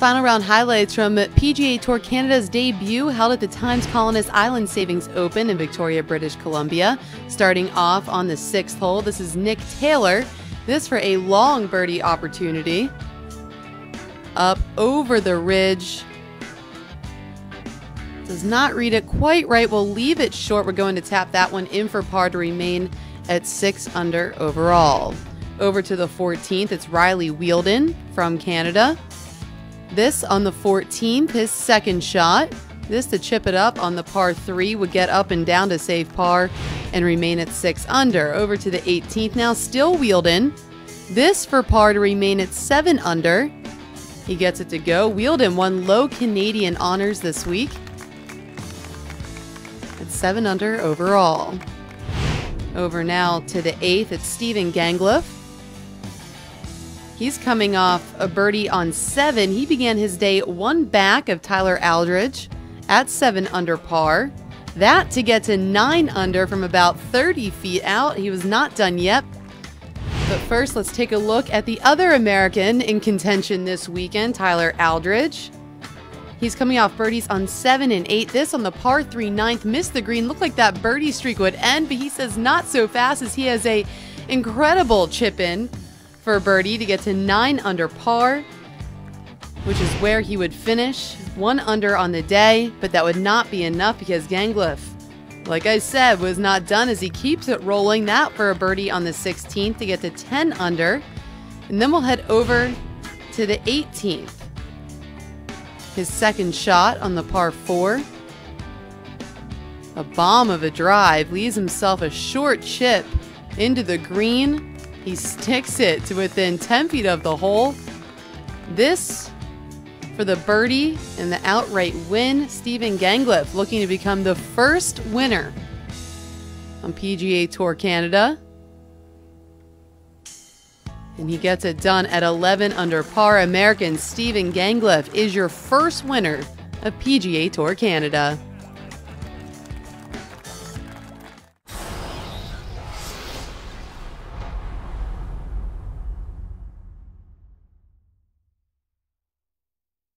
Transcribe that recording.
Final round highlights from PGA Tour Canada's debut held at the Times Colonist Island Savings Open in Victoria, British Columbia. Starting off on the sixth hole, this is Nick Taylor. This for a long birdie opportunity. Up over the ridge. Does not read it quite right. We'll leave it short. We're going to tap that one in for par to remain at six under overall. Over to the 14th, it's Riley Wheeldon from Canada. This on the 14th, his second shot. This to chip it up on the par three would get up and down to save par and remain at six under. Over to the 18th now, still Wheeldon. This for par to remain at seven under. He gets it to go. Wheeldon won low Canadian honors this week. at seven under overall. Over now to the eighth, it's Stephen Gangluff. He's coming off a birdie on seven. He began his day one back of Tyler Aldridge at seven under par. That to get to nine under from about 30 feet out. He was not done yet. But first, let's take a look at the other American in contention this weekend, Tyler Aldridge. He's coming off birdies on seven and eight. This on the par three ninth, missed the green. Looked like that birdie streak would end, but he says not so fast as he has a incredible chip in for birdie to get to nine under par, which is where he would finish. One under on the day, but that would not be enough because Gangluff, like I said, was not done as he keeps it rolling. That for a birdie on the 16th to get to 10 under. And then we'll head over to the 18th. His second shot on the par four. A bomb of a drive leaves himself a short chip into the green he sticks it to within 10 feet of the hole. This for the birdie and the outright win. Stephen Gangluff looking to become the first winner on PGA Tour Canada. And he gets it done at 11 under par. American Stephen Gangluff is your first winner of PGA Tour Canada.